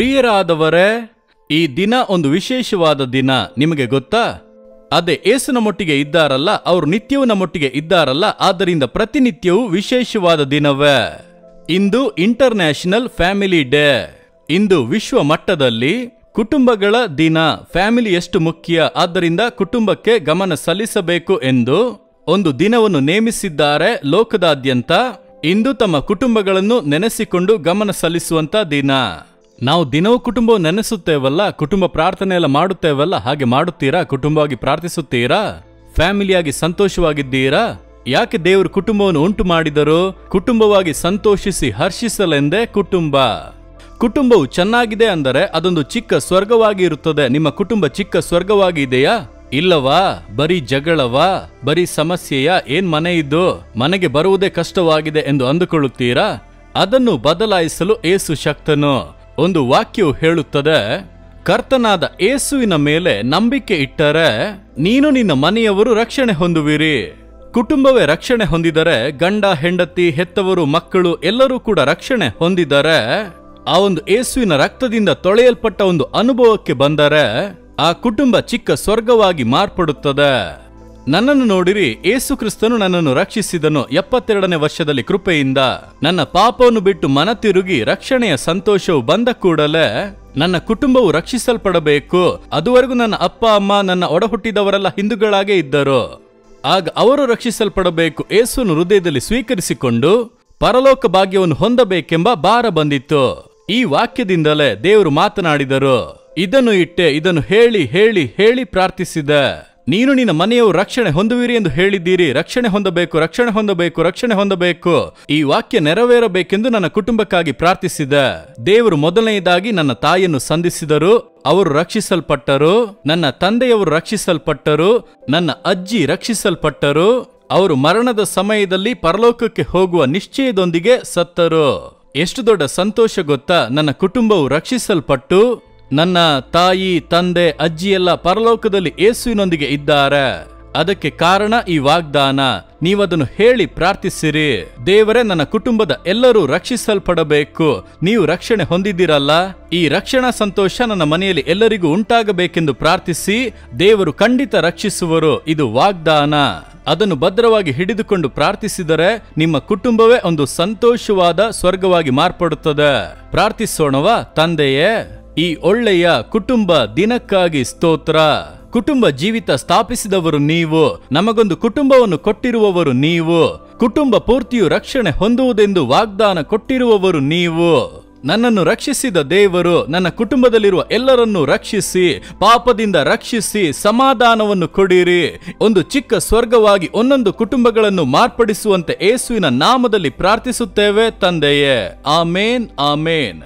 ಪ್ರಿಯರಾದವರೇ, ಈ ದಿನ ಒಂದು ವಿಶೇಷವಾದ ದಿನ. ನಿಮಗೆ ಗೊತ್ತಾ? ಅದೇ ಏಸುನ ಮೊಟ್ಟಿಗೆ ಇದ್ದಾರಲ್ಲ, ಅವರು ನಿತ್ಯವೂ ನಮ್ಮೊಟ್ಟಿಗೆ ಇದ್ದಾರಲ್ಲ, ಆದ್ದರಿಂದ ಪ್ರತಿನಿತ್ಯವೂ ವಿಶೇಷವಾದ ದಿನವೇ. ಇಂದು ಇಂಟರ್ನ್ಯಾಷನಲ್ ಫ್ಯಾಮಿಲಿ ಡೇ. ಇಂದು ವಿಶ್ವ ಮಟ್ಟದಲ್ಲಿ ಕುಟುಂಬಗಳ ದಿನ. ಫ್ಯಾಮಿಲಿ ಎಷ್ಟು ಮುಖ್ಯ, ಆದ್ದರಿಂದ ಕುಟುಂಬಕ್ಕೆ ಗಮನ ಸಲ್ಲಿಸಬೇಕು ಎಂದು ಒಂದು ದಿನವನ್ನು ನೇಮಿಸಿದ್ದಾರೆ ಲೋಕದಾದ್ಯಂತ. ಇಂದು ತಮ್ಮ ಕುಟುಂಬಗಳನ್ನು ನೆನೆಸಿಕೊಂಡು ಗಮನ ಸಲ್ಲಿಸುವಂತ ದಿನ. ನಾವು ದಿನವೂ ಕುಟುಂಬ ನೆನೆಸುತ್ತೇವಲ್ಲ? ಕುಟುಂಬ ಪ್ರಾರ್ಥನೆ ಎಲ್ಲ ಮಾಡುತ್ತೇವಲ್ಲ? ಹಾಗೆ ಮಾಡುತ್ತೀರಾ? ಕುಟುಂಬವಾಗಿ ಪ್ರಾರ್ಥಿಸುತ್ತೀರಾ? ಫ್ಯಾಮಿಲಿಯಾಗಿ ಸಂತೋಷವಾಗಿದ್ದೀರಾ? ಯಾಕೆ ದೇವರು ಕುಟುಂಬವನ್ನು ಉಂಟು ಮಾಡಿದರು ಕುಟುಂಬವಾಗಿ ಸಂತೋಷಿಸಿ ಹರ್ಷಿಸಲೆಂದೇ ಕುಟುಂಬ? ಕುಟುಂಬವು ಚೆನ್ನಾಗಿದೆ ಅಂದರೆ ಅದೊಂದು ಚಿಕ್ಕ ಸ್ವರ್ಗವಾಗಿ ಇರುತ್ತದೆ. ನಿಮ್ಮ ಕುಟುಂಬ ಚಿಕ್ಕ ಸ್ವರ್ಗವಾಗಿ ಇದೆಯಾ? ಇಲ್ಲವಾ? ಬರೀ ಜಗಳವಾ? ಬರೀ ಸಮಸ್ಯೆಯ? ಏನ್ ಮನೆ ಇದ್ದು ಮನೆಗೆ ಬರುವುದೇ ಕಷ್ಟವಾಗಿದೆ ಎಂದು ಅಂದುಕೊಳ್ಳುತ್ತೀರಾ? ಅದನ್ನು ಬದಲಾಯಿಸಲು ಏಸು ಶಕ್ತನು. ಒಂದು ವಾಕ್ಯವು ಹೇಳುತ್ತದೆ, ಕರ್ತನಾದ ಏಸುವಿನ ಮೇಲೆ ನಂಬಿಕೆ ಇಟ್ಟರೆ ನೀನು ನಿನ್ನ ಮನೆಯವರು ರಕ್ಷಣೆ ಹೊಂದುವಿರಿ. ಕುಟುಂಬವೇ ರಕ್ಷಣೆ ಹೊಂದಿದರೆ, ಗಂಡ, ಹೆಂಡತಿ, ಹೆತ್ತವರು, ಮಕ್ಕಳು ಎಲ್ಲರೂ ಕೂಡ ರಕ್ಷಣೆ ಹೊಂದಿದರೆ, ಆ ಒಂದು ಏಸುವಿನ ರಕ್ತದಿಂದ ತೊಳೆಯಲ್ಪಟ್ಟ ಒಂದು ಅನುಭವಕ್ಕೆ ಬಂದರೆ, ಆ ಕುಟುಂಬ ಚಿಕ್ಕ ಸ್ವರ್ಗವಾಗಿ ಮಾರ್ಪಡುತ್ತದೆ. ನನ್ನನ್ನು ನೋಡಿರಿ, ಏಸು ಕ್ರಿಸ್ತನು ನನ್ನನ್ನು ರಕ್ಷಿಸಿದನು. ಎಪ್ಪತ್ತೆರಡನೇ ವರ್ಷದಲ್ಲಿ ಕೃಪೆಯಿಂದ ನನ್ನ ಪಾಪವನ್ನು ಬಿಟ್ಟು ಮನ ತಿರುಗಿ ರಕ್ಷಣೆಯ ಸಂತೋಷವು ಬಂದ ಕೂಡಲೇ ನನ್ನ ಕುಟುಂಬವು ರಕ್ಷಿಸಲ್ಪಡಬೇಕು. ಅದುವರೆಗೂ ನನ್ನ ಅಪ್ಪ, ಅಮ್ಮ, ನನ್ನ ಒಡಹುಟ್ಟಿದವರೆಲ್ಲ ಹಿಂದೂಗಳಾಗೇ ಇದ್ದರು. ಆಗ ಅವರು ರಕ್ಷಿಸಲ್ಪಡಬೇಕು. ಏಸುವನ್ನು ಹೃದಯದಲ್ಲಿ ಸ್ವೀಕರಿಸಿಕೊಂಡು ಪರಲೋಕ ಭಾಗ್ಯವನ್ನು ಹೊಂದಬೇಕೆಂಬ ಭಾರ ಬಂದಿತ್ತು. ಈ ವಾಕ್ಯದಿಂದಲೇ ದೇವರು ಮಾತನಾಡಿದರು, ಇದನ್ನು ಇಟ್ಟೆ, ಇದನ್ನು ಹೇಳಿ ಹೇಳಿ ಹೇಳಿ ಪ್ರಾರ್ಥಿಸಿದೆ. ನೀನು ನಿನ್ನ ಮನೆಯವರು ರಕ್ಷಣೆ ಹೊಂದುವಿರಿ ಎಂದು ಹೇಳಿದ್ದೀರಿ. ರಕ್ಷಣೆ ಹೊಂದಬೇಕು ರಕ್ಷಣೆ ಹೊಂದಬೇಕು ರಕ್ಷಣೆ ಹೊಂದಬೇಕು. ಈ ವಾಕ್ಯ ನೆರವೇರಬೇಕೆಂದು ನನ್ನ ಕುಟುಂಬಕ್ಕಾಗಿ ಪ್ರಾರ್ಥಿಸಿದ. ದೇವರು ಮೊದಲನೆಯದಾಗಿ ನನ್ನ ತಾಯಿಯನ್ನು ಸಂಧಿಸಿದರು. ಅವರು ರಕ್ಷಿಸಲ್ಪಟ್ಟರು. ನನ್ನ ತಂದೆಯವರು ರಕ್ಷಿಸಲ್ಪಟ್ಟರು. ನನ್ನ ಅಜ್ಜಿ ರಕ್ಷಿಸಲ್ಪಟ್ಟರು. ಅವರು ಮರಣದ ಸಮಯದಲ್ಲಿ ಪರಲೋಕಕ್ಕೆ ಹೋಗುವ ನಿಶ್ಚಯದೊಂದಿಗೆ ಸತ್ತರು. ಎಷ್ಟು ದೊಡ್ಡ ಸಂತೋಷ ಗೊತ್ತಾ, ನನ್ನ ಕುಟುಂಬವು ರಕ್ಷಿಸಲ್ಪಟ್ಟು ನನ್ನ ತಾಯಿ, ತಂದೆ ಅಜ್ಜಿ ಎಲ್ಲ ಪರಲೋಕದಲ್ಲಿ ಏಸುವಿನೊಂದಿಗೆ ಇದ್ದಾರೆ. ಅದಕ್ಕೆ ಕಾರಣ ಈ ವಾಗ್ದಾನ. ನೀವದನ್ನು ಹೇಳಿ ಪ್ರಾರ್ಥಿಸಿರಿ. ದೇವರೇ, ನನ್ನ ಕುಟುಂಬದ ಎಲ್ಲರೂ ರಕ್ಷಿಸಲ್ಪಡಬೇಕು. ನೀವು ರಕ್ಷಣೆ ಹೊಂದಿದ್ದೀರಲ್ಲ? ಈ ರಕ್ಷಣಾ ಸಂತೋಷ ನನ್ನ ಮನೆಯಲ್ಲಿ ಎಲ್ಲರಿಗೂ ಉಂಟಾಗಬೇಕೆಂದು ಪ್ರಾರ್ಥಿಸಿ, ದೇವರು ಖಂಡಿತ ರಕ್ಷಿಸುವರು. ಇದು ವಾಗ್ದಾನ. ಅದನ್ನು ಭದ್ರವಾಗಿ ಹಿಡಿದುಕೊಂಡು ಪ್ರಾರ್ಥಿಸಿದರೆ ನಿಮ್ಮ ಕುಟುಂಬವೇ ಒಂದು ಸಂತೋಷವಾದ ಸ್ವರ್ಗವಾಗಿ ಮಾರ್ಪಡುತ್ತದೆ. ಪ್ರಾರ್ಥಿಸೋಣವಾ, ತಂದೆಯೇ? ಈ ಒಳ್ಳೆಯ ಕುಟುಂಬ ದಿನಕ್ಕಾಗಿ ಸ್ತೋತ್ರ. ಕುಟುಂಬ ಜೀವಿತ ಸ್ಥಾಪಿಸಿದವರು ನೀವು, ನಮಗೊಂದು ಕುಟುಂಬವನ್ನು ಕೊಟ್ಟಿರುವವರು ನೀವು, ಕುಟುಂಬ ಪೂರ್ತಿಯು ರಕ್ಷಣೆ ಹೊಂದುವುದೆಂದು ವಾಗ್ದಾನ ಕೊಟ್ಟಿರುವವರು ನೀವು. ನನ್ನನ್ನು ರಕ್ಷಿಸಿದ ದೇವರು ನನ್ನ ಕುಟುಂಬದಲ್ಲಿರುವ ಎಲ್ಲರನ್ನೂ ರಕ್ಷಿಸಿ, ಪಾಪದಿಂದ ರಕ್ಷಿಸಿ ಸಮಾಧಾನವನ್ನು ಕೊಡಿರಿ. ಒಂದು ಚಿಕ್ಕ ಸ್ವರ್ಗವಾಗಿ ಒಂದೊಂದು ಕುಟುಂಬಗಳನ್ನು ಮಾರ್ಪಡಿಸುವಂತೆ ಏಸುವಿನ ನಾಮದಲ್ಲಿ ಪ್ರಾರ್ಥಿಸುತ್ತೇವೆ ತಂದೆಯೇ. ಆಮೇನ್ ಆಮೇನ್.